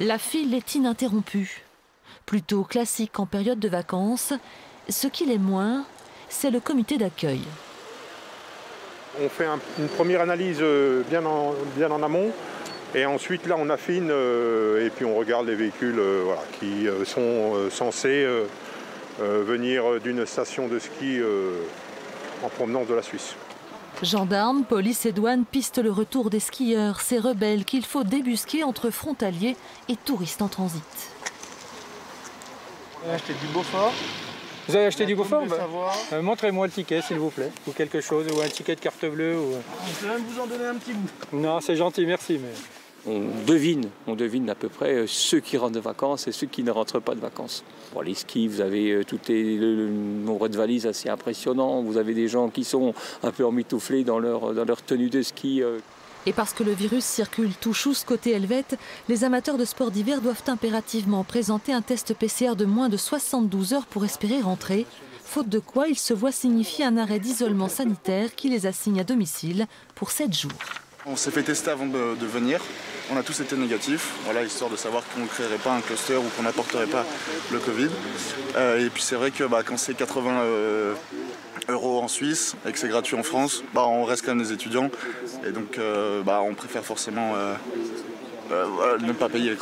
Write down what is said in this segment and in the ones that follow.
La file est ininterrompue. Plutôt classique en période de vacances, ce qui l'est moins, c'est le comité d'accueil. On fait une première analyse euh, bien en, amont et ensuite là on affine euh, et puis on regarde les véhicules euh, qui sont censés venir d'une station de ski en provenance de la Suisse. Gendarmes, police et douane pistent le retour des skieurs, ces rebelles qu'il faut débusquer entre frontaliers et touristes en transit. Vous avez acheté du Beaufort Vous avez acheté du Beaufort bah, Montrez-moi le ticket s'il vous plaît, ou quelque chose, ou un ticket de carte bleue. Ou... Je peux même vous en donner un petit bout. Non, c'est gentil, merci. Mais on devine, on devine à peu près euh, ceux qui rentrent de vacances et ceux qui ne rentrent pas de vacances. Pour les skis, vous avez euh, tout le, nombre de valises assez impressionnant. Vous avez des gens qui sont un peu emmitouflés dans leur, dans leur tenue de ski. Euh. Et parce que le virus circule tout chousse côté helvète, les amateurs de sport d'hiver doivent impérativement présenter un test PCR de moins de 72 heures pour espérer rentrer, faute de quoi ils se voient signifier un arrêt d'isolement sanitaire qui les assigne à domicile pour 7 jours. On s'est fait tester avant de, venir. On a tous été négatifs, voilà, histoire de savoir qu'on ne créerait pas un cluster ou qu'on n'apporterait pas le Covid. Euh, et puis c'est vrai que bah, quand c'est 80 euh, euros en Suisse et que c'est gratuit en France, bah, on reste quand même des étudiants. Et donc euh, bah, on préfère forcément ne pas payer.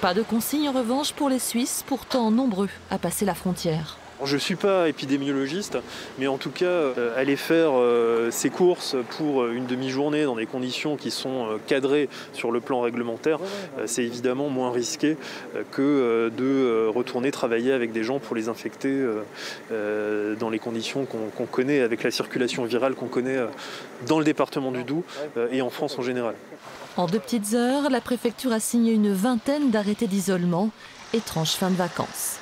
Pas de consigne en revanche pour les Suisses, pourtant nombreux à passer la frontière. Je ne suis pas épidémiologiste, mais en tout cas, euh, aller faire euh, ses courses pour euh, une demi-journée dans des conditions qui sont cadrées sur le plan réglementaire, c'est évidemment moins risqué que de retourner travailler avec des gens pour les infecter dans les conditions qu'on connaît, avec la circulation virale qu'on connaît dans le département du Doubs et en France en général. En deux petites heures, la préfecture a signé une vingtaine d'arrêtés d'isolement. Étrange fin de vacances.